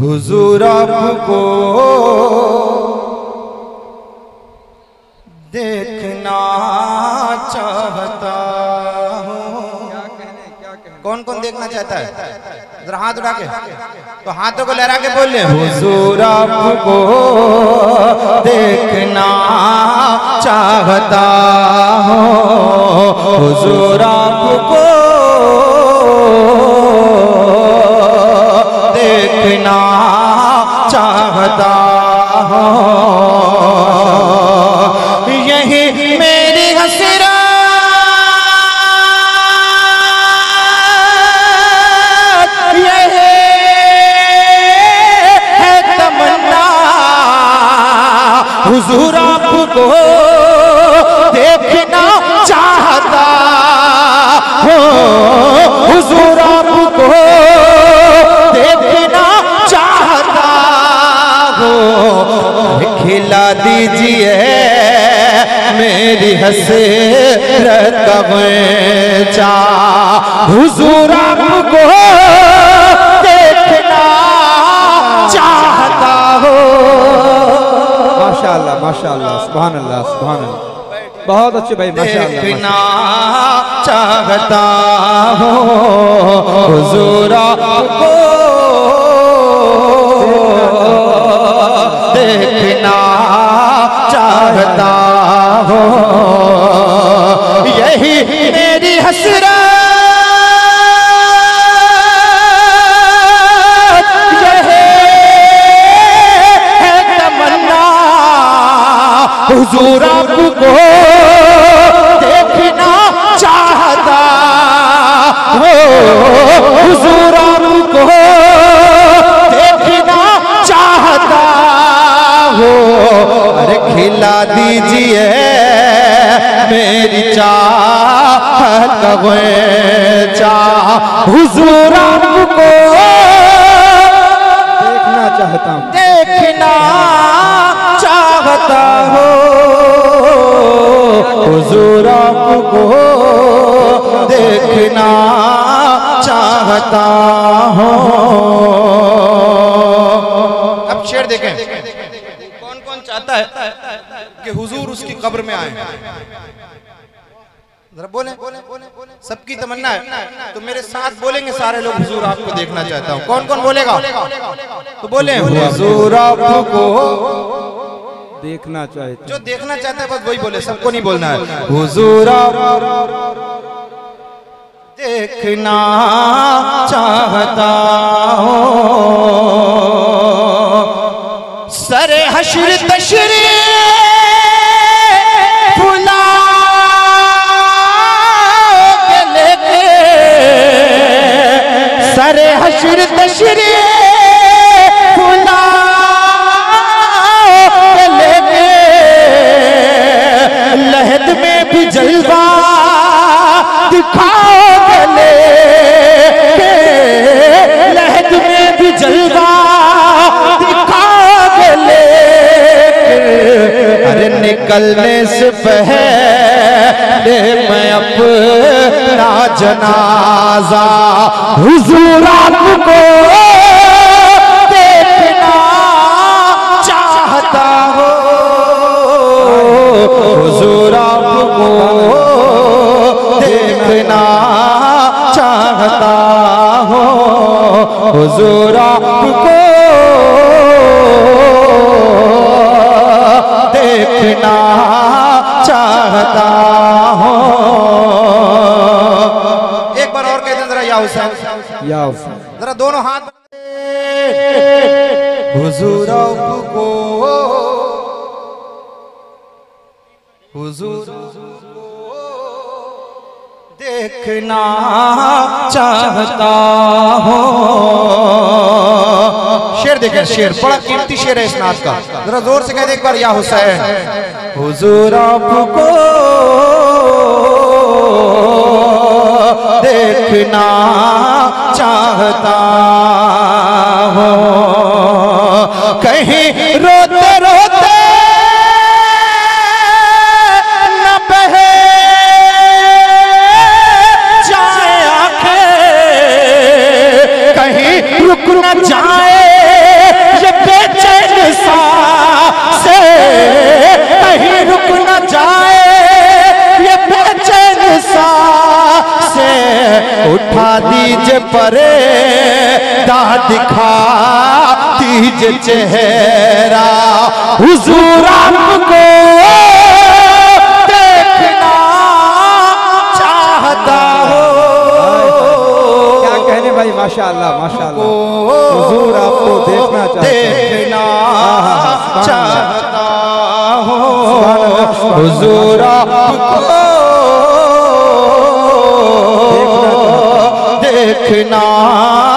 हुजूर आपको देखना चाहता कौन कौन देखना चाहता है? जरा हाथ उठा के। तो हाथों को लहरा के बोल हुजूर आपको देखना चाहता हूँ। हुजूर आपको चाहता हूँ। यही मेरी है तमन्ना। हुजूर आपको देखना चाहता। मेरी हसरत का बचा हुजूर आपको देखना चाहता हो। माशाल्लाह माशाल्लाह सुभान अल्लाह सुभान अल्लाह बहुत अच्छे भाई माशाल्लाह देखना चाहता हो। हुजूर आपको यही मेरी हसरत, यही है तमन्ना। हुजूर आपको देखना चाहता। हो, हुजूर देखना चाहता। हो, अरे खिला दीजिए मेरी चाहत का चाह हुजूर आपको। देखना चाहता हूँ। देखना चाहता हो। हुजूर आपको देखना चाहता हो। अब शेर देखें। कौन कौन चाहता है कि हुजूर उसकी कब्र में आए? जरा बोले। सबकी तमन्ना है। तो मेरे साथ बोलेंगे सारे लोग हुजूर आपको देखना चाहता हूँ। कौन कौन बोलेगा? तो बोले। हुजूर आपको देखना चाहता जो देखना चाहता है बस वही बोले सबको नहीं बोलना है। हुजूर देखना चाहता हूँ। सरे हशर निकलने से पहले मैं अपना जनाजा हुजूर को देखना चाहता हो। हुजूर आपको चाहता हो। एक बार और कहते जरा या हुसैन या हुसैन जरा दोनों हाथ हुजूर आपको हुजूर देखना चाहता हो। शेर देखें शेर बड़ा कीमती शेर है इस नाथ का। जरा ज़ोर से कह दे एक बार या हुसैन। हुजूर आपको देखना चाहता हो। कहीं रोते रोते न बहे। जाए आँखें। कहीं रुक न जाए। परे दा दिखा दीजिए चेहरा। हुजूर आपको देखना चाहता हो। क्या कहने भाई माशाल्लाह माशाल्लाह। हुजूर आपको देखना चाहते हैं। देखना चाहता हूँ। हुजूर आपको देखना चाहता